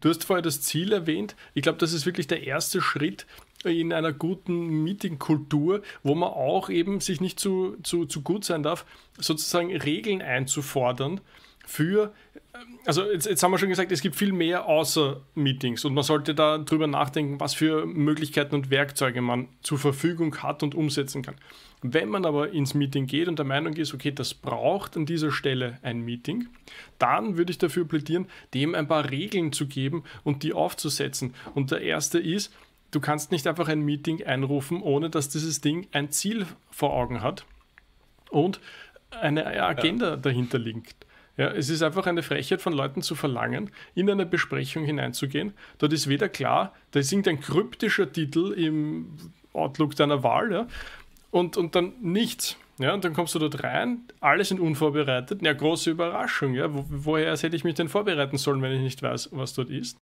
Du hast vorher das Ziel erwähnt. Ich glaube, das ist wirklich der erste Schritt in einer guten Meetingkultur, wo man auch eben sich nicht zu, zu, zu gut sein darf, sozusagen Regeln einzufordern für, also jetzt, jetzt haben wir schon gesagt, es gibt viel mehr außer Meetings und man sollte da drüber nachdenken, was für Möglichkeiten und Werkzeuge man zur Verfügung hat und umsetzen kann. Wenn man aber ins Meeting geht und der Meinung ist, okay, das braucht an dieser Stelle ein Meeting, dann würde ich dafür plädieren, dem ein paar Regeln zu geben und die aufzusetzen. Und der erste ist, du kannst nicht einfach ein Meeting einrufen, ohne dass dieses Ding ein Ziel vor Augen hat und eine Agenda ja. dahinter liegt. Ja, es ist einfach eine Frechheit von Leuten zu verlangen, in eine Besprechung hineinzugehen. Dort ist weder klar, da ist irgendein kryptischer Titel im Outlook deiner Wahl, ja, und, und dann nichts. Ja, und dann kommst du dort rein, alle sind unvorbereitet. Ja, große Überraschung. Ja, Wo, woher hätte ich mich denn vorbereiten sollen, wenn ich nicht weiß, was dort ist?